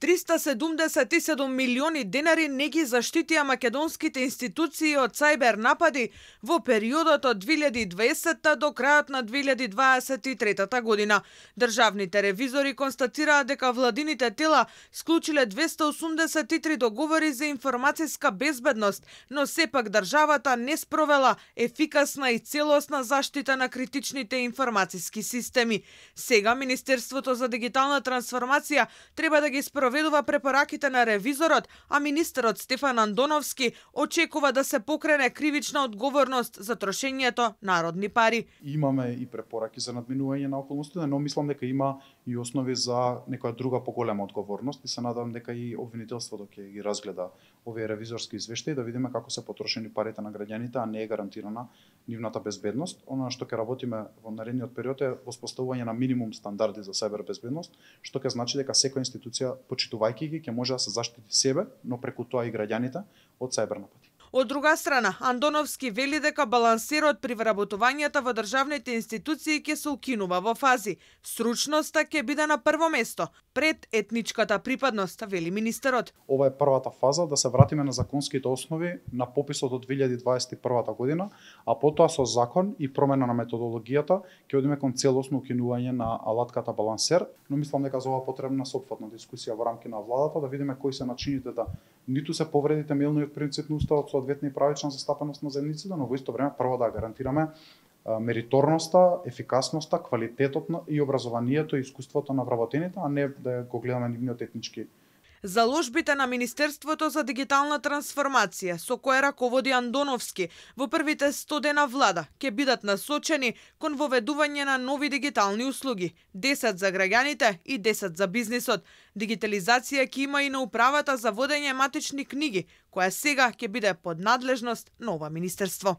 377 милиони денари не ги заштитија македонските институции од сајбер напади во периодот од 2020 до крајот на 2023 година. Државните ревизори констатираа дека владините тела склучиле 283 договори за информацијска безбедност, но сепак државата не спровела ефикасна и целосна заштита на критичните информацијски системи. Сега Министерството за дигитална трансформација треба да ги спроведе спроведува препораките на ревизорот, а министерот Стефан Андоновски очекува да се покрене кривична одговорност за трошењето народни пари. Имаме и препораки за надминување на околностите, но мислам дека има и основи за некоја друга поголема одговорност и се надам дека и обвинителството ќе ги разгледа овие ревизорски извештаи да видиме како се потрошени парите на граѓаните, а не е гарантирана нивната безбедност. Она што ќе работиме во наредниот период е воспоставување на минимум стандарди за сајбер безбедност, што ќе значи дека секоја институција почитувајќи ги ќе може да се заштити себе, но преку тоа и граѓаните од сајбер напади. Од друга страна, Андоновски вели дека балансирот при вработувањата во државните институции ќе се укинува во фази. Стручноста ќе биде на прво место, пред етничката припадност, вели министерот. Ова е првата фаза да се вратиме на законските основи на пописот од 2021 година, а потоа со закон и промена на методологијата ќе одиме кон целосно укинување на алатката балансер, но мислам дека за ова потребна сопфатна дискусија во рамки на владата да видиме кои се начините да ниту се повреди темелниот принцип на уставот со соодветна и правична застапеност на земјиците, но во исто време прво да гарантираме мериторноста, ефикасноста, квалитетот и образованието и искуството на вработените, а не да го гледаме нивниот етнички Заложбите на Министерството за дигитална трансформација, со кое раководи Андоновски, во првите 100 дена влада, ќе бидат насочени кон воведување на нови дигитални услуги, 10 за граѓаните и 10 за бизнисот. Дигитализација ќе има и на управата за водење матични книги, која сега ќе биде под надлежност на ова министерство.